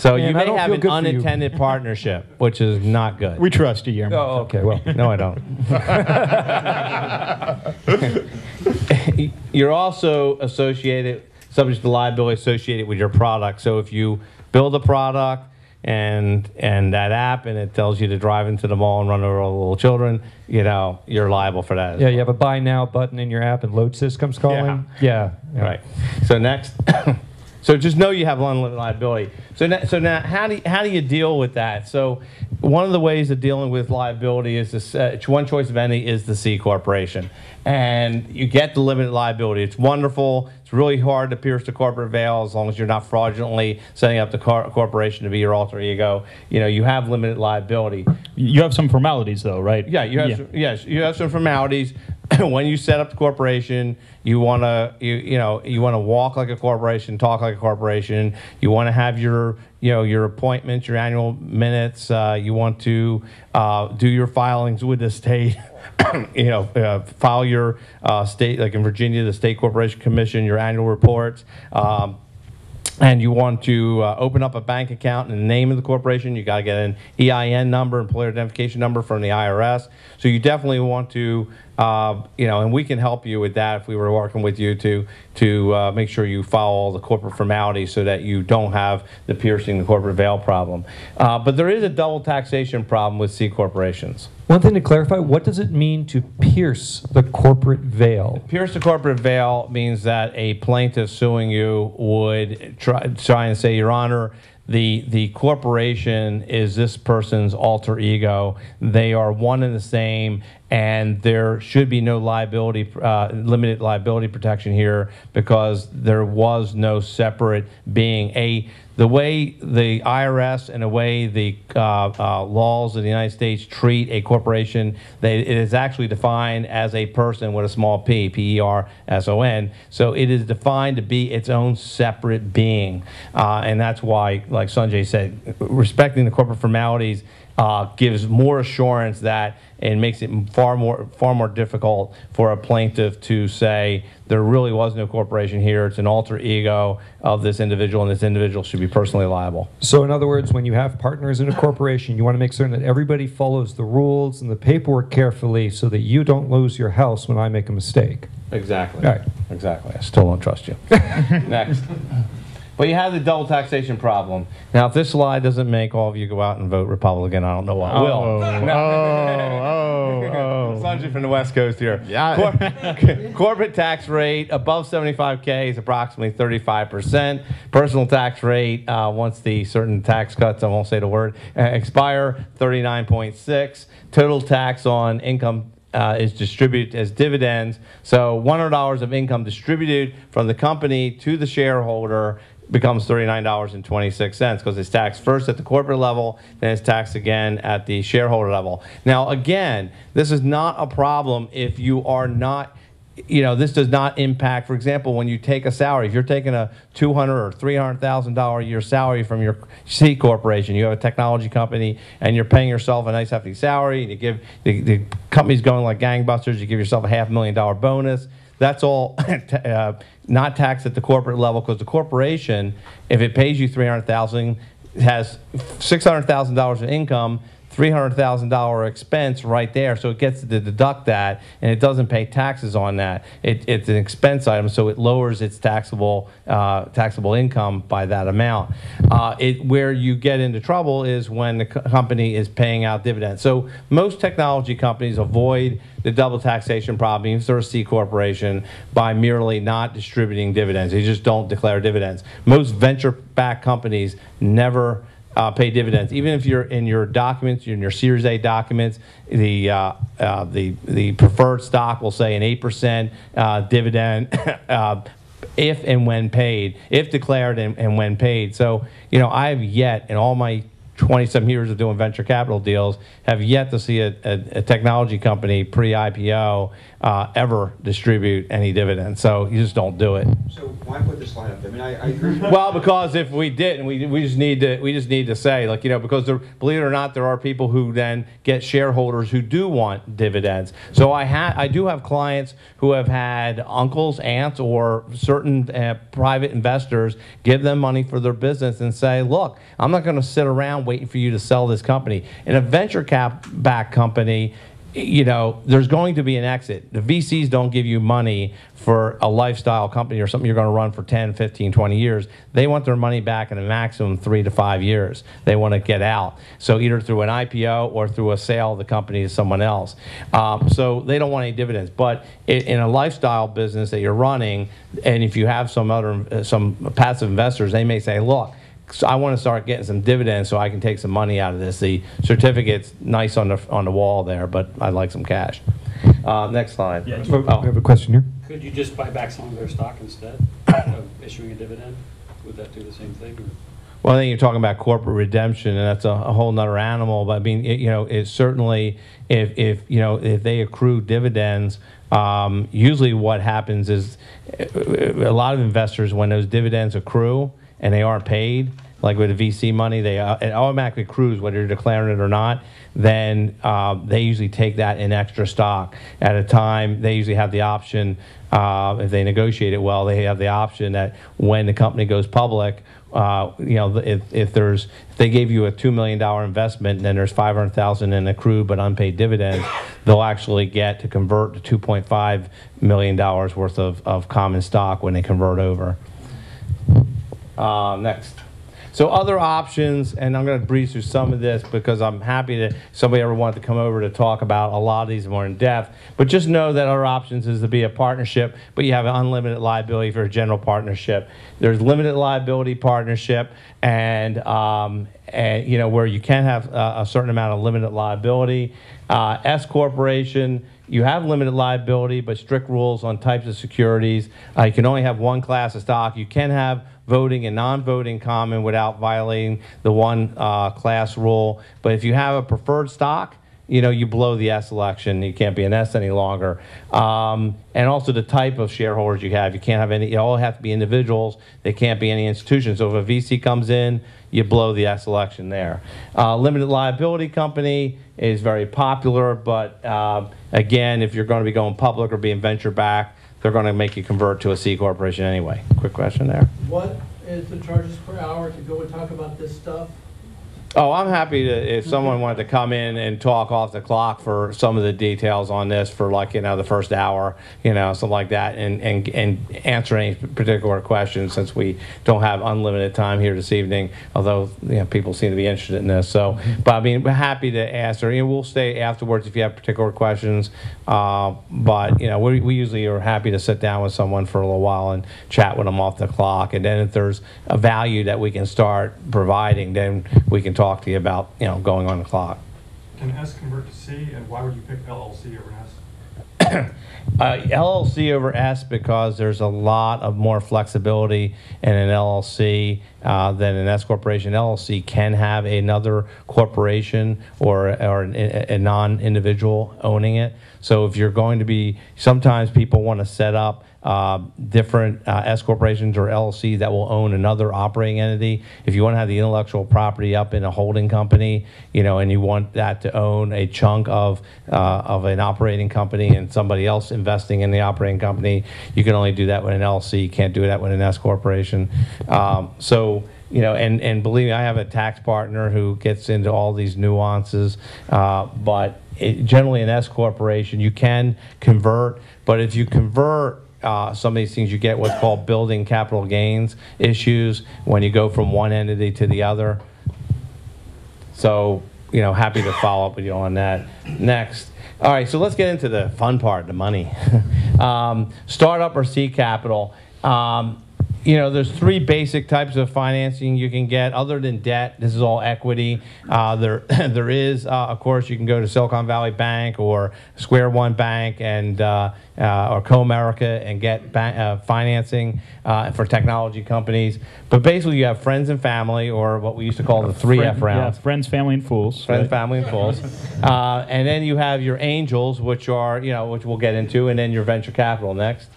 So Man, you may have an good for you. unintended partnership, which is not good. We trust you, Guillermo. Oh, okay. Well, no, I don't. You're also associated, subject to liability associated with your product. So if you build a product and and that app and it tells you to drive into the mall and run over all the little children, you know, you're liable for that. yeah, you have a buy now button in your app and load comes calling. Yeah. yeah. Right. So next, so just know you have unlimited liability. So now, so now, how do you, how do you deal with that? So one of the ways of dealing with liability is this. Uh, one choice of any is the C corporation, and you get the limited liability. It's wonderful. It's really hard to pierce the corporate veil as long as you're not fraudulently setting up the cor- corporation to be your alter ego. You know, you have limited liability. You have some formalities, though, right? Yeah, you have Yeah. Some, yes, you have some formalities. when you set up the corporation, you want to you you know you want to walk like a corporation, talk like a corporation. You want to have your you know your appointments, your annual minutes. Uh, you want to uh, do your filings with the state. you know, uh, file your uh, state like in Virginia, the State Corporation Commission, your annual reports. Um, and you want to uh, open up a bank account in the name of the corporation, you got to get an EIN number, employer identification number from the IRS. So you definitely want to, uh, you know, and we can help you with that if we were working with you to to uh, make sure you follow all the corporate formalities so that you don't have the piercing the corporate veil problem. Uh, but there is a double taxation problem with C corporations. One thing to clarify: what does it mean to pierce the corporate veil? Pierce the corporate veil means that a plaintiff suing you would try, try and say, Your Honor, the, the corporation is this person's alter ego. They are one and the same, and there should be no liability, uh, limited liability protection here because there was no separate being. A the way the IRS and the way the uh, uh, laws of the United States treat a corporation, they, it is actually defined as a person with a small p, P E R S O N. So it is defined to be its own separate being. Uh, and that's why, like Sanjay said, respecting the corporate formalities uh, gives more assurance that it makes it far more far more difficult for a plaintiff to say there really was no corporation here. It's an alter ego of this individual, and this individual should be personally liable. So, in other words, when you have partners in a corporation, you want to make certain that everybody follows the rules and the paperwork carefully so that you don't lose your house when I make a mistake. Exactly. Right. Exactly. I still don't trust you. Next. But you have the double taxation problem. Now, if this slide doesn't make all of you go out and vote Republican, I don't know what Oh, will. oh, oh, oh. Sanjay from the West Coast here. Yeah. Cor- corporate tax rate above 75K is approximately 35%. Personal tax rate, uh, once the certain tax cuts, I won't say the word, uh, expire, 39.6. Total tax on income uh, is distributed as dividends. So $100 of income distributed from the company to the shareholder becomes $39.26 because it's taxed first at the corporate level, then it's taxed again at the shareholder level. Now, again, this is not a problem if you are not you know, this does not impact, for example, when you take a salary, if you're taking a two hundred or three hundred thousand dollar year salary from your C corporation, you have a technology company, and you're paying yourself a nice hefty salary, and you give the, the company's going like gangbusters, you give yourself a half million dollar bonus. That's all uh, not taxed at the corporate level because the corporation, if it pays you three hundred thousand, has six hundred thousand dollars in income. $300,000 expense right there, so it gets to deduct that, and it doesn't pay taxes on that. It, it's an expense item, so it lowers its taxable uh, taxable income by that amount. Uh, it, where you get into trouble is when the co- company is paying out dividends. So most technology companies avoid the double taxation problem, if they're a C corporation, by merely not distributing dividends. They just don't declare dividends. Most venture-backed companies never uh, pay dividends. Even if you're in your documents, in your Series A documents, the uh, uh, the the preferred stock will say an eight percent uh, dividend. uh, if and when paid, if declared and, and when paid. So, you know, I have yet in all my 20 some years of doing venture capital deals, have yet to see a, a, a technology company pre IPO uh, ever distribute any dividends. So you just don't do it. So why put this line up? I mean, I, I agree. Well, because if we didn't, we, we just need to we just need to say like you know because there, believe it or not, there are people who then get shareholders who do want dividends. So I ha- I do have clients who have had uncles, aunts, or certain uh, private investors give them money for their business and say, look, I'm not going to sit around waiting for you to sell this company. In a venture cap back company you know, there's going to be an exit. The VCs don't give you money for a lifestyle company or something you're going to run for 10, 15, 20 years. They want their money back in a maximum three to five years. They want to get out. So either through an IPO or through a sale of the company to someone else. Um, so they don't want any dividends. But in a lifestyle business that you're running, and if you have some other, uh, some passive investors, they may say, look, so I want to start getting some dividends so I can take some money out of this. The certificate's nice on the, on the wall there, but I'd like some cash. Uh, next slide. Yeah, Oh, Oh. We have a question here. Could you just buy back some of their stock instead of issuing a dividend? Would that do the same thing? or- Well, then you're talking about corporate redemption, and that's a, a whole nother animal. But I mean, it, you know, it's certainly if, if you know if they accrue dividends, um, usually what happens is uh, a lot of investors when those dividends accrue and they aren't paid, like with the VC money, they uh, it automatically accrues whether you're declaring it or not. Then um, they usually take that in extra stock at a time. They usually have the option uh, if they negotiate it well. They have the option that when the company goes public uh, you know, if, if there's, if they gave you a $2 million investment and then there's 500,000 in accrued but unpaid dividends, they'll actually get to convert to $2.5 million worth of, of common stock when they convert over. Uh, next. So other options, and I'm going to breeze through some of this because I'm happy that somebody ever wanted to come over to talk about a lot of these more in depth. But just know that other options is to be a partnership, but you have an unlimited liability for a general partnership. There's limited liability partnership, and um, and you know where you can have a, certain amount of limited liability. Uh, S corporation you have limited liability, but strict rules on types of securities. Uh, you can only have one class of stock. You can have voting and non-voting common without violating the one uh, class rule. But if you have a preferred stock, you know, you blow the S election. You can't be an S any longer. Um, and also the type of shareholders you have. You can't have any, you all have to be individuals. They can't be any institutions. So if a VC comes in, you blow the S election there. Uh, limited liability company is very popular, but uh, again, if you're going to be going public or being venture back, they're going to make you convert to a C corporation anyway. Quick question there. What is the charges per hour to go and talk about this stuff? Oh, I'm happy to, if someone wanted to come in and talk off the clock for some of the details on this for like, you know, the first hour, you know, something like that, and, and, and answer any particular questions since we don't have unlimited time here this evening, although, you know, people seem to be interested in this. So, but I mean, happy to answer. Know, we'll stay afterwards if you have particular questions. Uh, but, you know, we, we usually are happy to sit down with someone for a little while and chat with them off the clock. And then if there's a value that we can start providing, then we can talk to you about, you know, going on the clock. Can S convert to C, and why would you pick LLC over S? Uh, LLC over S because there's a lot of more flexibility in an LLC uh, than an S corporation. LLC can have another corporation or or an, a non-individual owning it. So if you're going to be, sometimes people want to set up uh, different uh, S corporations or LLCs that will own another operating entity. If you want to have the intellectual property up in a holding company, you know, and you want that to own a chunk of uh, of an operating company and somebody else investing in the operating company, you can only do that with an LLC. You can't do that with an S corporation. Um, so you know, and, and believe me, I have a tax partner who gets into all these nuances, uh, but it, generally an S corporation, you can convert, but if you convert, uh, some of these things, you get what's called built-in capital gains issues when you go from one entity to the other. So, you know, happy to follow up with you on that. Next. All right, so let's get into the fun part, the money. um, startup or seed capital. Um, you know, there's three basic types of financing you can get other than debt. This is all equity. Uh, there, there is, uh, of course, you can go to Silicon Valley Bank or Square One Bank and uh, uh, or Comerica and get uh, financing uh, for technology companies. But basically, you have friends and family, or what we used to call the three F rounds. Yeah, friends, family, and fools. Friends, right? family, and fools. Uh, and then you have your angels, which are, you know, which we'll get into, and then your venture capital next.